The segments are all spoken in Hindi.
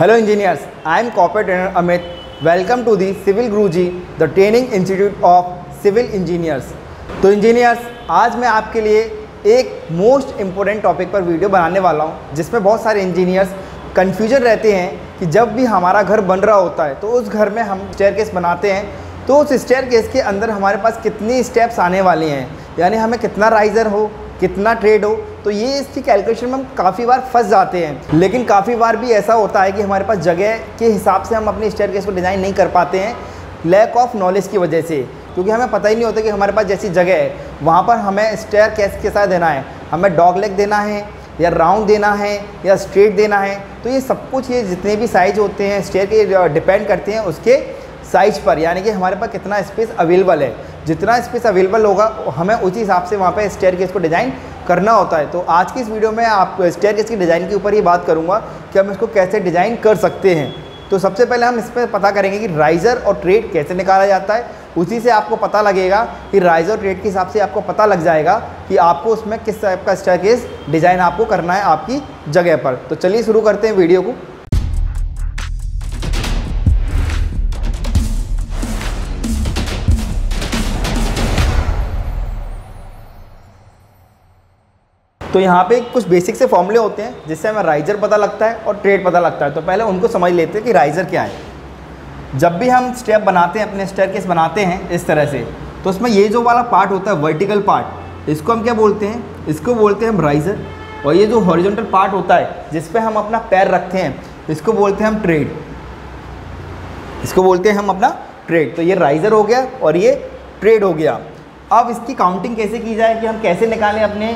Hello engineers, I am corporate trainer Amit. Welcome to the Civil Guruji, the training institute of civil engineers. तो इंजीनियर्स आज मैं आपके लिए एक मोस्ट इम्पोर्टेंट टॉपिक पर वीडियो बनाने वाला हूँ जिसमें बहुत सारे इंजीनियर्स कन्फ्यूज़न रहते हैं कि जब भी हमारा घर बन रहा होता है तो उस घर में हम स्टेयर बनाते हैं तो उस स्टेयर के अंदर हमारे पास कितनी स्टेप्स आने वाली हैं यानी हमें कितना राइज़र हो कितना ट्रेड हो तो ये इसकी कैलकुलेशन में हम काफ़ी बार फंस जाते हैं। लेकिन काफ़ी बार भी ऐसा होता है कि हमारे पास जगह के हिसाब से हम अपने स्टेयर को डिज़ाइन नहीं कर पाते हैं लैक ऑफ़ नॉलेज की वजह से। क्योंकि हमें पता ही नहीं होता कि हमारे पास जैसी जगह है, वहाँ पर हमें स्टेयर कैस के साथ देना है। हमें डॉग लेग देना है, या राउंड देना है, या स्ट्रेट देना है। तो ये सब कुछ, ये जितने भी साइज़ होते हैं स्टेयर के डिपेंड करते हैं उसके साइज़ पर। यानी कि हमारे पास कितना स्पेस अवेलेबल है। जितना स्पेस अवेलेबल होगा, हमें उसी हिसाब से वहाँ पे स्टेयर केस को डिज़ाइन करना होता है। तो आज की इस वीडियो में आप स्टेयर केस की डिज़ाइन के ऊपर ही बात करूँगा कि हम इसको कैसे डिज़ाइन कर सकते हैं। तो सबसे पहले हम इस पर पता करेंगे कि राइज़र और ट्रेड कैसे निकाला जाता है। उसी से आपको पता लगेगा कि राइज़र और ट्रेड के हिसाब से आपको पता लग जाएगा कि आपको उसमें किस टाइप का स्टेयर केस डिज़ाइन आपको करना है आपकी जगह पर। तो चलिए शुरू करते हैं वीडियो को। तो यहाँ पे कुछ बेसिक से फॉर्मूले होते हैं, जिससे हमें राइजर पता लगता है और ट्रेड पता लगता है। तो पहले उनको समझ लेते हैं कि राइजर क्या है। जब भी हम स्टेप बनाते हैं, अपने स्टेयर बनाते हैं इस तरह से तो उसमें ये जो वाला पार्ट होता है वर्टिकल पार्ट इसको हम क्या बोलते हैं? इसको बोलते हैं हम राइजर और ये जो हॉरिजॉन्टल पार्ट होता है, जिस पर हम अपना पैर रखते हैं, इसको बोलते हैं हम ट्रेड इसको बोलते हैं हम अपना ट्रेड तो ये राइजर हो गया और ये ट्रेड हो गया। अब इसकी काउंटिंग कैसे की जाए, कि हम कैसे निकालें अपने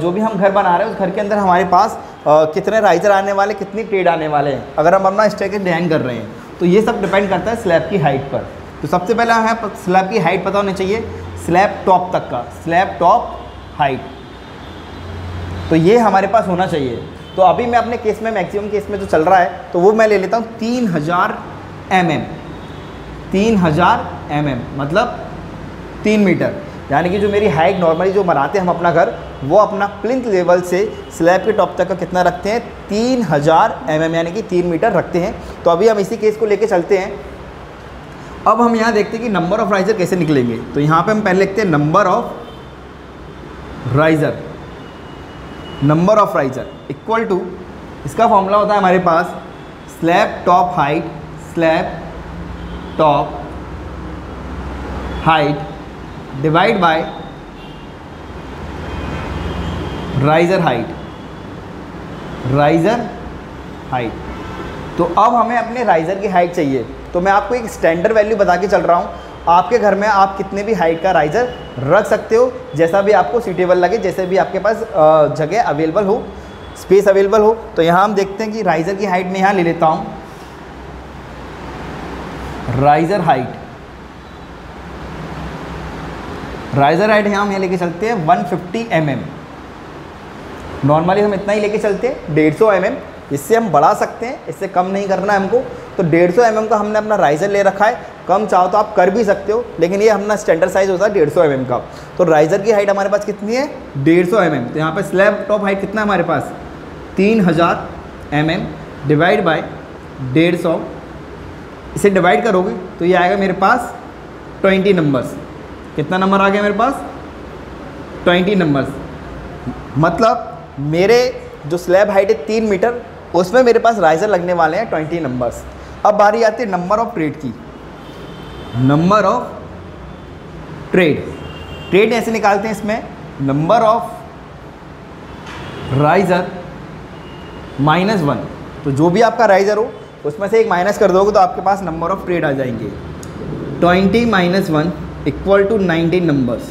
जो भी हम घर बना रहे हैं, उस घर के अंदर हमारे पास कितने राइजर आने वाले, कितनी ट्रेड आने वाले हैं। अगर हम अपना स्टेक डिज़ाइन कर रहे हैं तो ये सब डिपेंड करता है स्लैब की हाइट पर। तो सबसे पहले हमें स्लैब की हाइट पता होनी चाहिए स्लैब टॉप तक का स्लैब टॉप हाइट तो ये हमारे पास होना चाहिए। तो अभी मैं अपने केस में मैक्सिमम केस में जो चल रहा है तो वो मैं ले लेता हूँ तीन हज़ार एम एम। तीन हज़ार एम एम मतलब तीन मीटर। यानी कि जो मेरी हाइट नॉर्मली जो बनाते हैं हम अपना घर, वो अपना प्लिंथ लेवल से स्लैब के टॉप तक का कितना रखते हैं? तीन हज़ार एम यानी कि तीन मीटर रखते हैं। तो अभी हम इसी केस को लेके चलते हैं। अब हम यहाँ देखते हैं कि नंबर ऑफ़ राइज़र कैसे निकलेंगे। तो यहाँ पे हम पहले लिखते हैं number of riser number of riser equal to इसका फॉर्मूला होता है हमारे पास slab top height slab top height divide by riser height riser height तो अब हमें अपने राइजर की हाइट चाहिए। तो मैं आपको एक स्टैंडर्ड वैल्यू बता के चल रहा हूँ। आपके घर में आप कितने भी हाइट का राइजर रख सकते हो। जैसा भी आपको सूटेबल लगे, जैसे भी आपके पास जगह अवेलेबल हो स्पेस अवेलेबल हो तो यहाँ हम देखते हैं कि राइजर की हाइट में यहाँ ले लेता हूँ। राइजर हाइट राइजर हाइट यहाँ हम यहाँ लेके चलते हैं 150 फिफ्टी mm नॉर्मली हम इतना ही लेके चलते हैं, डेढ़ सौ एम इससे हम बढ़ा सकते हैं, इससे कम नहीं करना है हमको। तो डेढ़ सौ एम का हमने अपना राइजर ले रखा है। कम चाहो तो आप कर भी सकते हो, लेकिन ये हमारा स्टैंडर्ड साइज़ होता है डेढ़ सौ एम का। तो राइजर की हाइट हमारे पास कितनी है? डेढ़ सौ एम तो यहाँ पर स्लैब टॉप हाइट कितना है हमारे पास? तीन हज़ार एम एम डिवाइड बाई डेढ़ सौ। इसे डिवाइड करोगे तो ये आएगा मेरे पास ट्वेंटी नंबर्स कितना नंबर आ गया मेरे पास? ट्वेंटी नंबर्स मतलब मेरे जो स्लैब हाइट है तीन मीटर उसमें मेरे पास राइजर लगने वाले हैं ट्वेंटी नंबर्स अब बारी आती है नंबर ऑफ़ ट्रेड की. नंबर ऑफ़ ट्रेड ट्रेड ऐसे निकालते हैं इसमें. Number of riser minus one तो जो भी आपका राइजर हो उसमें से एक माइनस कर दोगे तो आपके पास नंबर ऑफ़ ट्रेड आ जाएँगे. Twenty minus one equal to nineteen numbers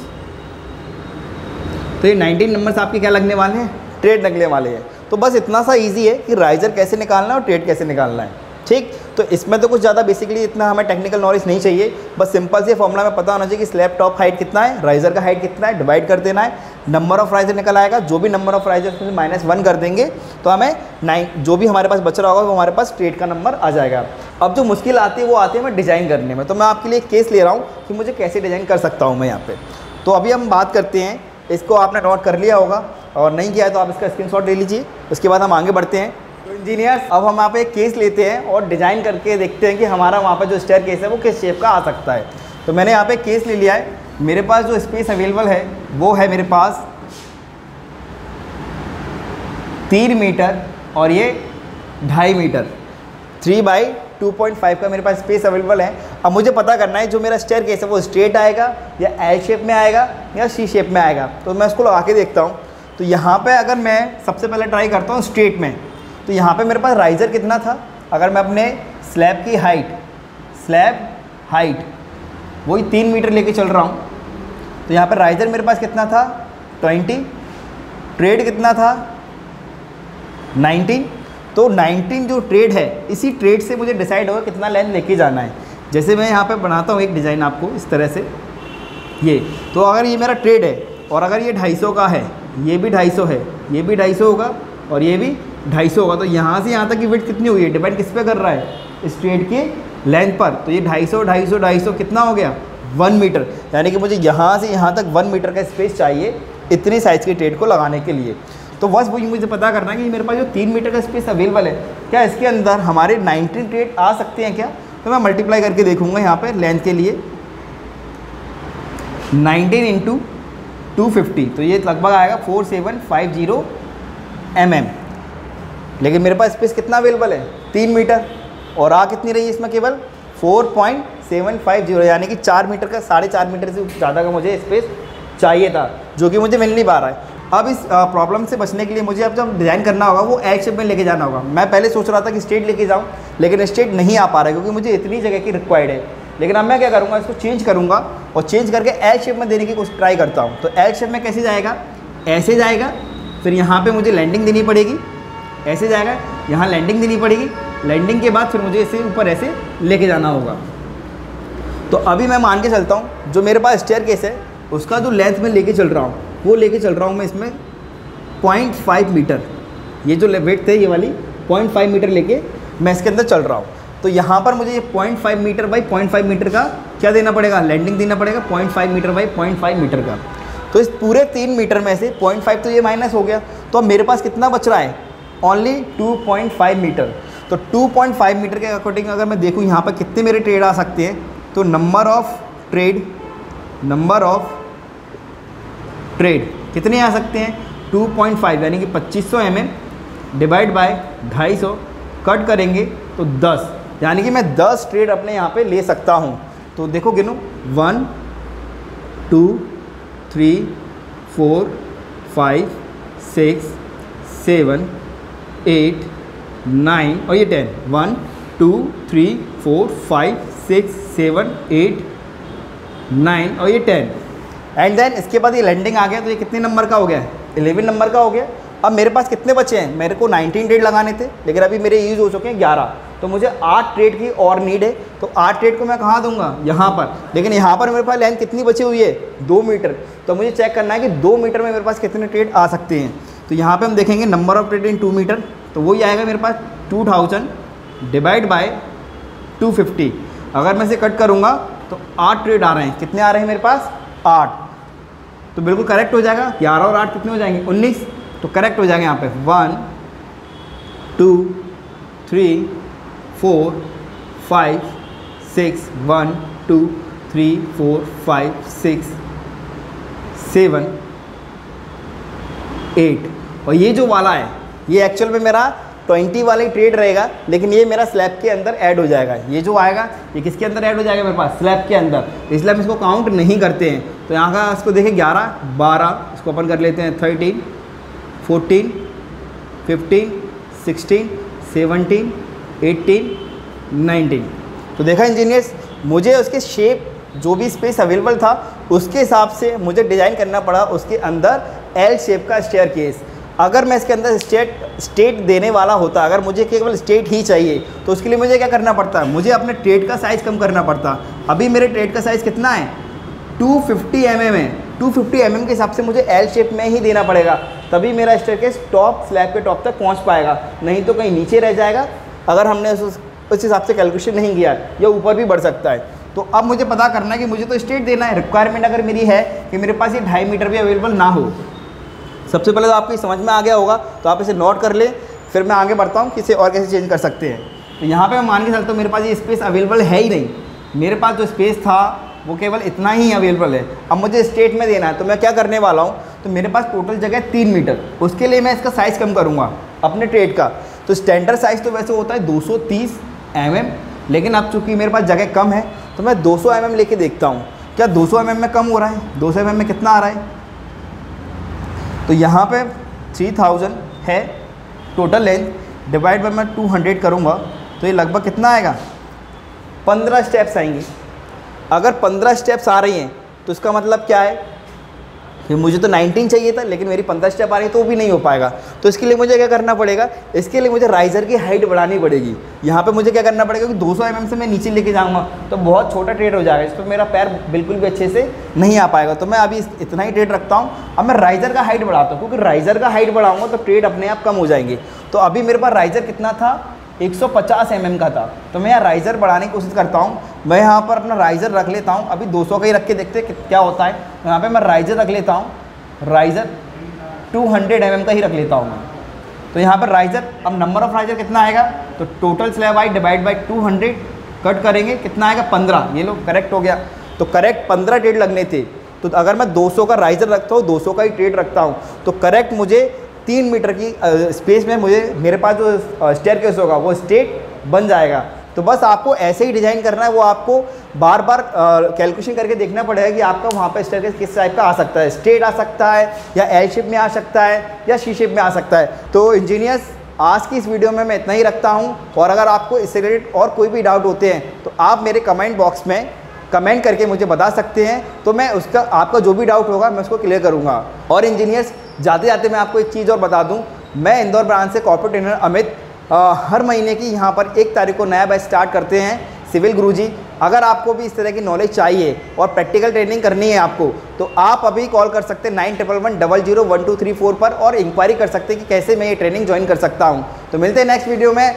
तो ये नाइनटीन नंबर्स आपके क्या लगने वाले हैं? ट्रेड लगने वाले हैं। तो बस इतना सा इजी है कि राइजर कैसे निकालना है और ट्रेड कैसे निकालना है। ठीक? तो इसमें तो कुछ ज़्यादा बेसिकली इतना हमें टेक्निकल नॉलेज नहीं चाहिए। बस सिंपल से फॉर्मूला में पता होना चाहिए कि स्लैब टॉप हाइट कितना है राइजर का हाइट कितना है डिवाइड कर देना है। नंबर ऑफ़ राइजर निकल आएगा, जो भी नंबर ऑफ़ राइजर उसमें माइनस वन कर देंगे तो हमें नाइन जो भी हमारे पास बच रहा होगा, वो हमारे पास ट्रेड का नंबर आ जाएगा। अब जो मुश्किल आती है, वो आती है मैं डिज़ाइन करने में। तो मैं आपके लिए केस ले रहा हूँ कि मुझे कैसे डिज़ाइन कर सकता हूँ मैं यहाँ पर तो अभी हम बात करते हैं, इसको आपने नोट कर लिया होगा, और नहीं किया है तो आप इसका स्क्रीनशॉट ले लीजिए। उसके बाद हम आगे बढ़ते हैं। तो इंजीनियर्स अब हम यहाँ पे एक केस लेते हैं और डिज़ाइन करके देखते हैं कि हमारा वहाँ पर जो स्टेयर केस है, वो किस शेप का आ सकता है। तो मैंने यहाँ पे केस ले लिया है। मेरे पास जो स्पेस अवेलेबल है, वो है मेरे पास तीन मीटर और ये ढाई metre. Three by two point five का मेरे पास स्पेस अवेलेबल है। अब मुझे पता करना है जो मेरा स्टेयर केस है, वो स्ट्रेट आएगा या एल शेप में आएगा या सी शेप में आएगा। तो मैं उसको लगा के देखता हूँ। तो यहाँ पे अगर मैं सबसे पहले ट्राई करता हूँ स्ट्रेट में तो यहाँ पे मेरे पास राइज़र कितना था? अगर मैं अपने स्लैब की हाइट स्लैब हाइट वही तीन मीटर लेके चल रहा हूँ तो यहाँ पर राइज़र मेरे पास कितना था? ट्वेंटी ट्रेड कितना था? नाइनटीन तो 19 जो ट्रेड है, इसी ट्रेड से मुझे डिसाइड होगा कितना लेंथ लेके जाना है। जैसे मैं यहाँ पे बनाता हूँ एक डिज़ाइन आपको इस तरह से। ये तो अगर ये मेरा ट्रेड है, और अगर ये 250 का है, ये भी 250 है, ये भी 250 होगा, और ये भी 250 होगा तो यहाँ से यहाँ तक की वेट कितनी हुई है डिपेंड किस पे कर रहा है? इस ट्रेड के लेंथ पर। तो ये ढाई सौ ढाई सौ ढाई सौ कितना हो गया? वन मीटर यानी कि मुझे यहाँ से यहाँ तक वन मीटर का स्पेस चाहिए इतनी साइज़ की ट्रेड को लगाने के लिए। तो बस वही मुझे पता करना है कि मेरे पास जो तीन मीटर का स्पेस अवेलेबल है, क्या इसके अंदर हमारे नाइनटीन ट्रेड आ सकते हैं क्या? तो मैं मल्टीप्लाई करके देखूँगा यहाँ पर लेंथ के लिए। 19 इंटू टू तो ये लगभग आएगा 4750 एम mm लेकिन मेरे पास स्पेस कितना अवेलेबल है? तीन मीटर और आ कितनी रही है इसमें केवल? 4.750 यानी कि चार मीटर का, साढ़े चार मीटर से ज़्यादा का मुझे स्पेस चाहिए था, जो कि मुझे मिल नहीं पा रहा है। अब इस प्रॉब्लम से बचने के लिए मुझे अब जब डिज़ाइन करना होगा, वो एल शेप में लेके जाना होगा। मैं पहले सोच रहा था कि स्टेट लेके जाऊँ, लेकिन स्टेट नहीं आ पा रहा है, क्योंकि मुझे इतनी जगह की रिक्वायर्ड है। लेकिन अब मैं क्या करूँगा, इसको चेंज करूँगा, और चेंज करके एल शेप में देने की कोशिश ट्राई करता हूँ। तो एल शेप में कैसे जाएगा? ऐसे जाएगा, फिर यहाँ पर मुझे लैंडिंग देनी पड़ेगी। ऐसे जाएगा, यहाँ लैंडिंग देनी पड़ेगी। लैंडिंग के बाद फिर मुझे इसे ऊपर ऐसे लेके जाना होगा। तो अभी मैं मान के चलता हूँ, जो मेरे पास स्टेयर केस है, उसका जो लेंथ में लेके चल रहा हूँ, वो लेके चल रहा हूँ मैं इसमें पॉइंट फाइव मीटर ये जो वेट थे ये वाली पॉइंट फाइव मीटर लेके मैं इसके अंदर चल रहा हूँ। तो यहाँ पर मुझे ये point five metre by point five metre का क्या देना पड़ेगा? लैंडिंग देना पड़ेगा point five metre by point five metre का। तो इस पूरे तीन मीटर में से पॉइंट फाइव तो ये माइनस हो गया। तो अब मेरे पास कितना बच रहा है? Only two point five metre तो टू पॉइंट फाइव मीटर के अकॉर्डिंग अगर मैं देखूँ यहाँ पर कितने मेरे ट्रेड आ सकते हैं तो number of trade number of trade कितने आ सकते हैं? 2.5 यानी कि 2500 सौ एम डिवाइड बाय ढाई कट करेंगे तो 10 यानी कि मैं 10 ट्रेड अपने यहाँ पे ले सकता हूँ। तो देखो गिनो one two three four five six seven eight, nine और ये ten. One, two, three, four, five, six, seven, eight, nine और ये टेन। एंड देन इसके बाद ये लैंडिंग आ गया तो ये कितने नंबर का हो गया? इलेवन नंबर का हो गया। अब मेरे पास कितने बचे हैं? मेरे को 19 ट्रेड लगाने थे, लेकिन अभी मेरे यूज़ हो चुके हैं 11 तो मुझे आठ ट्रेड की और नीड है। तो आठ ट्रेड को मैं कहाँ दूँगा? यहाँ पर। लेकिन यहाँ पर मेरे पास लेंथ कितनी बची हुई है? दो मीटर। तो मुझे चेक करना है कि दो मीटर में मेरे पास कितने ट्रेड आ सकते हैं। तो यहाँ पर हम देखेंगे number of trade in two metre तो वही आएगा मेरे पास two thousand divide by two fifty अगर मैं इसे कट करूँगा तो आठ ट्रेड आ रहे हैं। कितने आ रहे हैं मेरे पास? आठ। तो बिल्कुल करेक्ट हो जाएगा। ग्यारह और आठ कितने हो जाएँगे? उन्नीस। तो करेक्ट हो जाएँगे यहाँ पे। One two three four five six one two three four five six seven eight और ये जो वाला है, ये एक्चुअल में मेरा ट्वेंटी वाली ट्रेड रहेगा, लेकिन ये मेरा स्लैब के अंदर ऐड हो जाएगा। ये जो आएगा, ये किसके अंदर ऐड हो जाएगा मेरे पास? स्लैब के अंदर। इसलिए हम इसको काउंट नहीं करते हैं। तो यहाँ का इसको देखें, ग्यारह, बारह, इसको अपन कर लेते हैं thirteen fourteen fifteen sixteen seventeen eighteen nineteen तो देखा इंजीनियर्स मुझे उसके शेप जो भी स्पेस अवेलेबल था, उसके हिसाब से मुझे डिज़ाइन करना पड़ा, उसके अंदर एल शेप का स्टेयर केस अगर मैं इसके अंदर स्टेट स्टेट देने वाला होता, अगर मुझे केवल स्टेट ही चाहिए तो उसके लिए मुझे क्या करना पड़ता? है मुझे अपने ट्रेड का साइज़ कम करना पड़ता। अभी मेरे ट्रेड का साइज़ कितना है? 250 फिफ्टी एम एम है। 250 फिफ्टी mm के हिसाब से मुझे एल शेप में ही देना पड़ेगा। तभी मेरा स्टेयर टॉप स्लैब के टॉप तक पहुँच पाएगा। नहीं तो कहीं नीचे रह जाएगा। अगर हमने उस उस हिसाब से कैलकुलेशन नहीं किया, या ऊपर भी बढ़ सकता है। तो अब मुझे पता करना है कि मुझे तो स्टेट देना है। रिक्वायरमेंट अगर मेरी है कि मेरे पास ये ढाई मीटर भी अवेलेबल ना हो। सबसे पहले तो आपकी समझ में आ गया होगा तो आप इसे नोट कर लें, फिर मैं आगे बढ़ता हूँ किसी और कैसे चेंज कर सकते हैं। तो यहाँ पे मैं मान के चलता हूँ, मेरे पास ये स्पेस अवेलेबल है ही नहीं। मेरे पास जो स्पेस था, वो केवल इतना ही अवेलेबल है। अब मुझे स्टेट में देना है तो मैं क्या करने वाला हूँ? तो मेरे पास टोटल जगह है तीन मीटर उसके लिए मैं इसका साइज़ कम करूँगा, अपने ट्रेड का। तो स्टैंडर्ड साइज़ तो वैसे होता है 230 mm लेकिन अब चूँकि मेरे पास जगह कम है तो मैं 200 mm लेके देखता हूँ। क्या 200 mm में कम हो रहा है? 200 mm में कितना आ रहा है? तो यहाँ पे 3000 है टोटल लेंथ डिवाइड बाई मैं 200 करूँगा तो ये लगभग कितना आएगा? 15 स्टेप्स आएँगे। अगर 15 स्टेप्स आ रही हैं तो इसका मतलब क्या है? कि मुझे तो 19 चाहिए था, लेकिन मेरी 15 स्टेप आ रही तो भी नहीं हो पाएगा। तो इसके लिए मुझे क्या करना पड़ेगा? इसके लिए मुझे राइज़र की हाइट बढ़ानी पड़ेगी। यहाँ पे मुझे क्या करना पड़ेगा कि 200 एम mm से मैं नीचे लेके जाऊँगा तो बहुत छोटा ट्रेड हो जाएगा। इस पर मेरा पैर बिल्कुल भी अच्छे से नहीं आ पाएगा। तो मैं अभी इतना ही ट्रेड रखता हूँ। अब मैं राइज़र का हाइट बढ़ाता हूँ, क्योंकि राइज़र का हाइट बढ़ाऊँगा तो ट्रेड अपने आप कम हो जाएँगे। तो अभी मेरे पास राइज़र कितना था? 150 एम mm का था। तो मैं यहाँ राइज़र बढ़ाने की कोशिश करता हूँ। मैं यहाँ पर अपना राइज़र रख लेता हूँ। अभी 200 का ही रख के देखते हैं क्या होता है। यहाँ पे मैं राइज़र रख लेता हूँ। राइज़र 200 हंड्रेड mm का ही रख लेता हूँ मैं। तो यहाँ पर राइज़र अब नंबर ऑफ़ राइज़र कितना आएगा? तो टोटल स्लैब आई डिवाइड बाई टू कट करेंगे, कितना आएगा? पंद्रह। ये लो करेक्ट हो गया। तो करेक्ट पंद्रह ट्रेड लगने थे। तो अगर मैं 200 का राइज़र रखता हूँ 200 का ही ट्रेड रखता हूँ तो करेक्ट मुझे तीन मीटर की स्पेस में मुझे, मेरे पास जो स्टेयर केस होगा, वो स्टेट बन जाएगा। तो बस आपको ऐसे ही डिज़ाइन करना है, वो आपको बार बार कैलकुलेशन करके देखना पड़ेगा कि आपका वहाँ पर स्टेयर किस टाइप का आ सकता है। स्टेट आ सकता है या एल शेप में आ सकता है या शी शेप में आ सकता है। तो इंजीनियर्स आज की इस वीडियो में मैं इतना ही रखता हूँ और अगर आपको इससे रिलेटेड और कोई भी डाउट होते हैं तो आप मेरे कमेंट बॉक्स में कमेंट करके मुझे बता सकते हैं। तो मैं उसका, आपका जो भी डाउट होगा, मैं उसको क्लियर करूँगा। और इंजीनियर्स जाते जाते मैं आपको एक चीज़ और बता दूँ। मैं इंदौर ब्रांच से कॉर्पोरेट ट्रेनर अमित आ, हर महीने की यहाँ पर एक तारीख को नया बैच स्टार्ट करते हैं सिविल गुरुजी। अगर आपको भी इस तरह की नॉलेज चाहिए और प्रैक्टिकल ट्रेनिंग करनी है आपको तो आप अभी कॉल कर सकते हैं nine triple one double zero one two three four पर और इंक्वायरी कर सकते हैं कि कैसे मैं ये ट्रेनिंग ज्वाइन कर सकता हूँ। तो मिलते हैं नेक्स्ट वीडियो में।